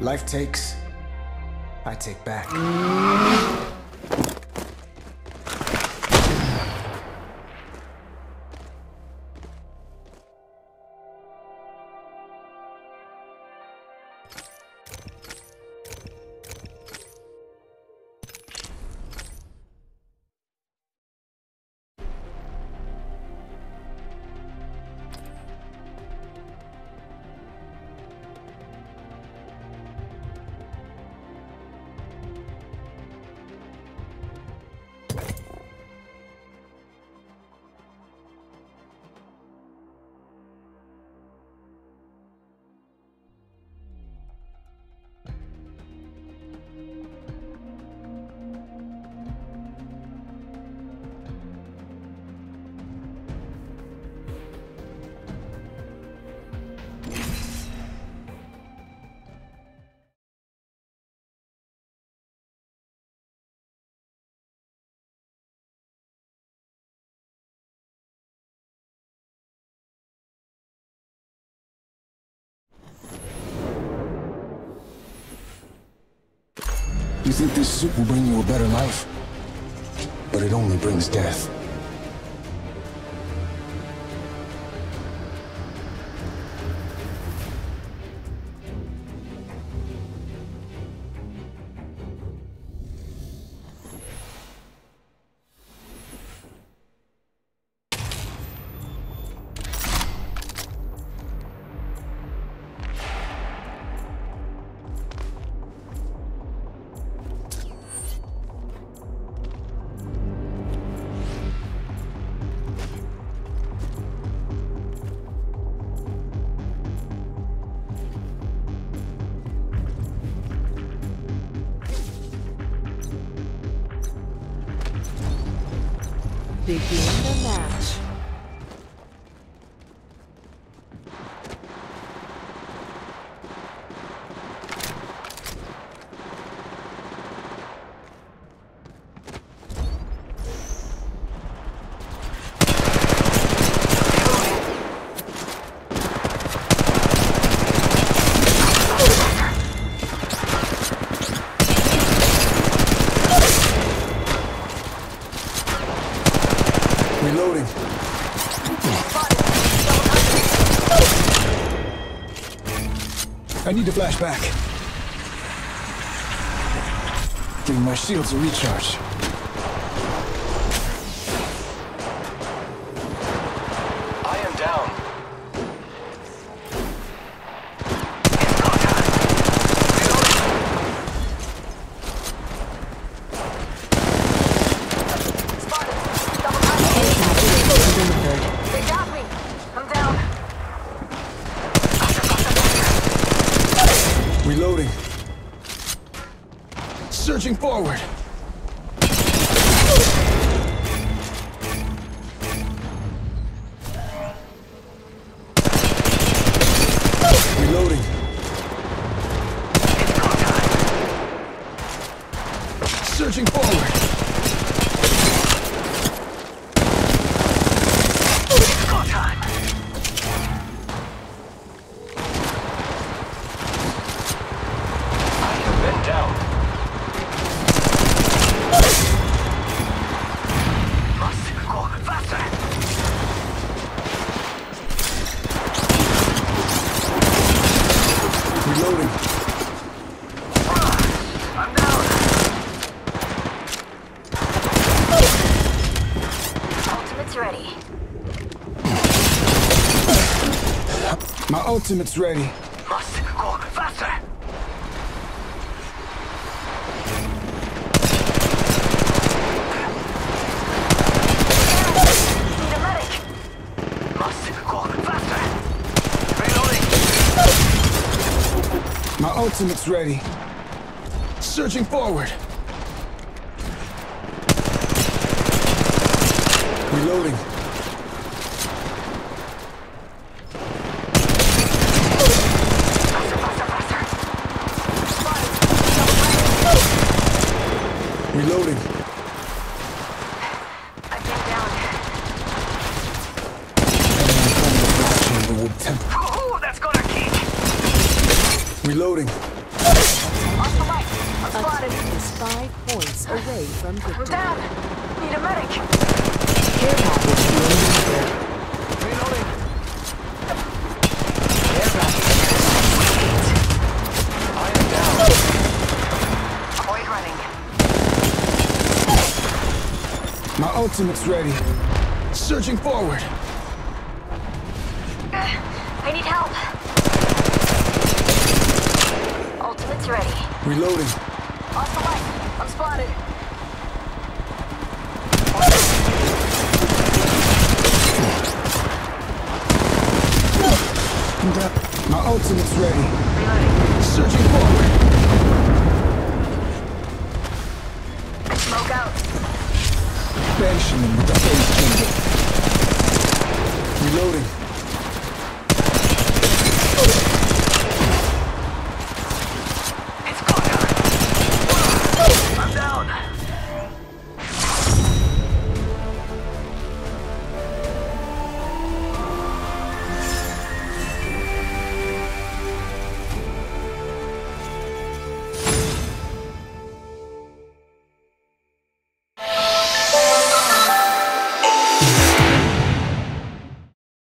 life takes, I take back. You think this suit will bring you a better life? But it only brings death. Begin the match. Reloading. I need to flash back. Giving my shields a recharge. I am down. Delivered. They got me. I'm down. Reloading. Surging forward. My ultimate's ready. Must go faster. Need a medic. Must go faster. Reloading. My ultimate's ready. Surging forward. Reloading. Reloading. I came down. Enemy I'm spotted. five points away from victory. I'm down. Need a medic. Here My ultimate's ready. Surging forward. I need help. Ultimate's ready. Reloading. Off the left. I'm spotted. My ultimate's ready. Reloading.